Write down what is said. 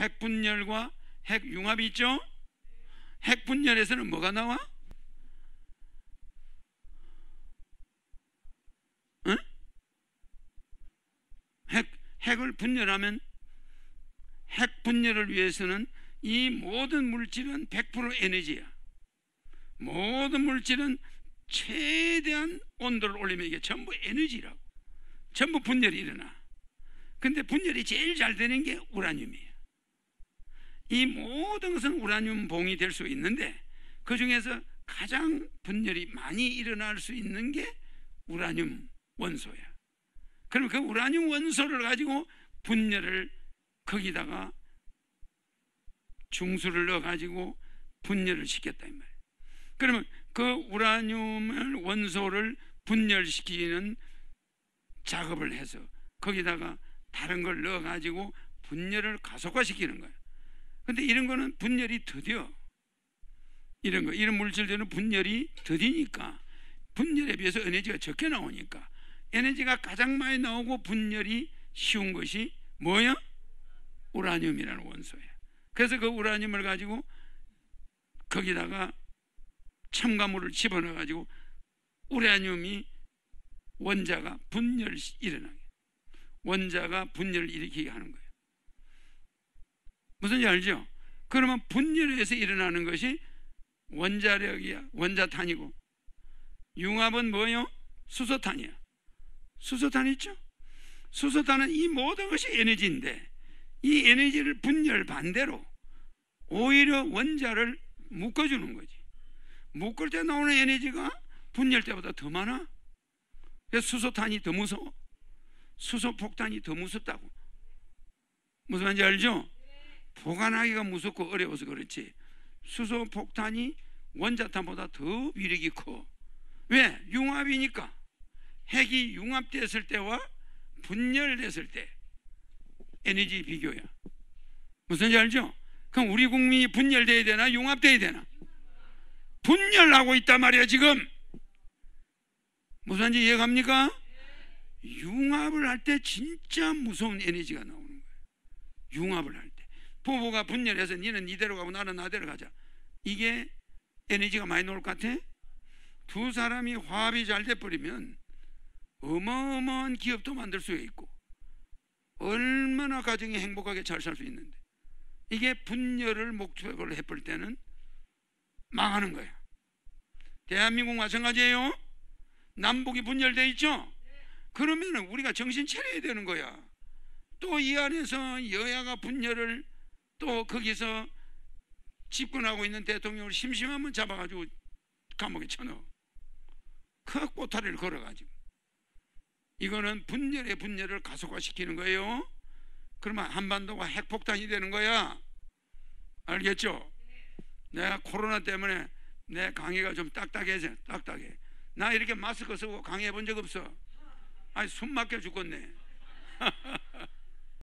핵분열과 핵융합이 있죠? 핵분열에서는 뭐가 나와? 응? 핵, 핵을 분열하면 핵 분열을 위해서는 이 모든 물질은 100% 에너지야. 모든 물질은 최대한 온도를 올리면 이게 전부 에너지라고. 전부 분열이 일어나. 근데 분열이 제일 잘 되는 게 우라늄이에요. 이 모든 것은 우라늄 봉이 될 수 있는데 그 중에서 가장 분열이 많이 일어날 수 있는 게 우라늄 원소야. 그러면 그 우라늄 원소를 가지고 분열을 거기다가 중수를 넣어 가지고 분열을 시켰다 이 말이에요. 그러면 그 우라늄을 원소를 분열시키는 작업을 해서 거기다가 다른 걸 넣어 가지고 분열을 가속화시키는 거예요. 근데 이런 거는 분열이 더뎌. 이런 거 이런 물질들은 분열이 더디니까 분열에 비해서 에너지가 적게 나오니까 에너지가 가장 많이 나오고 분열이 쉬운 것이 뭐야? 우라늄이라는 원소예요. 그래서 그 우라늄을 가지고 거기다가 첨가물을 집어넣어 가지고 우라늄이 원자가 분열 일어나게 원자가 분열을 일으키게 하는 거예요. 무슨지 알죠? 그러면 분열에서 일어나는 것이 원자력이야, 원자탄이고 융합은 뭐예요? 수소탄이야. 수소탄 있죠? 수소탄은 이 모든 것이 에너지인데 이 에너지를 분열 반대로 오히려 원자를 묶어주는 거지. 묶을 때 나오는 에너지가 분열 때보다 더 많아. 그래서 수소탄이 더 무서워. 수소 폭탄이 더 무섭다고. 무슨 말인지 알죠? 보관하기가 무섭고 어려워서 그렇지. 수소 폭탄이 원자탄보다 더 위력이 커. 왜? 융합이니까. 핵이 융합됐을 때와 분열됐을 때 에너지 비교야. 무슨지 알죠? 그럼 우리 국민이 분열돼야 되나 융합돼야 되나? 분열하고 있단 말이야 지금. 무슨 말인지 이해갑니까? 융합을 할 때 진짜 무서운 에너지가 나오는 거예요. 융합을 할 때. 부부가 분열해서 니는 니대로 가고 나는 나대로 가자. 이게 에너지가 많이 나올 것 같아? 두 사람이 화합이 잘 돼버리면 어마어마한 기업도 만들 수 있고 얼마나 가정이 행복하게 잘 살 수 있는데 이게 분열을 목적으로 해볼 때는 망하는 거야. 대한민국 마찬가지예요. 남북이 분열돼 있죠. 그러면 우리가 정신 차려야 되는 거야. 또 이 안에서 여야가 분열을 또 거기서 집권하고 있는 대통령을 심심하면 잡아가지고 감옥에 쳐넣어. 그 꼬타리를 걸어가지고. 이거는 분열의 분열을 가속화시키는 거예요. 그러면 한반도가 핵폭탄이 되는 거야. 알겠죠? 내가 코로나 때문에 내 강의가 좀 딱딱해져. 딱딱해. 나 이렇게 마스크 쓰고 강의해 본 적 없어. 아니 숨 막혀 죽겠네.